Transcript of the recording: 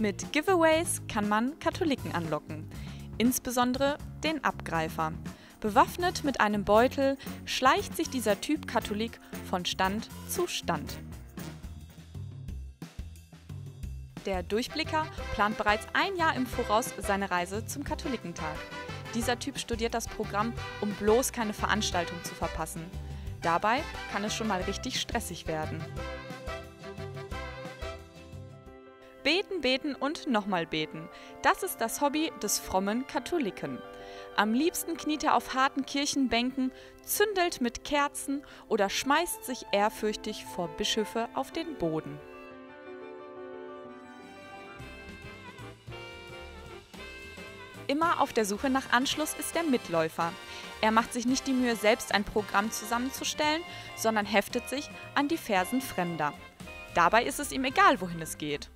Mit Giveaways kann man Katholiken anlocken, insbesondere den Abgreifer. Bewaffnet mit einem Beutel schleicht sich dieser Typ Katholik von Stand zu Stand. Der Durchblicker plant bereits ein Jahr im Voraus seine Reise zum Katholikentag. Dieser Typ studiert das Programm, um bloß keine Veranstaltung zu verpassen. Dabei kann es schon mal richtig stressig werden. Beten, beten und nochmal beten. Das ist das Hobby des frommen Katholiken. Am liebsten kniet er auf harten Kirchenbänken, zündelt mit Kerzen oder schmeißt sich ehrfürchtig vor Bischöfe auf den Boden. Immer auf der Suche nach Anschluss ist der Mitläufer. Er macht sich nicht die Mühe, selbst ein Programm zusammenzustellen, sondern heftet sich an die Fersen Fremder. Dabei ist es ihm egal, wohin es geht.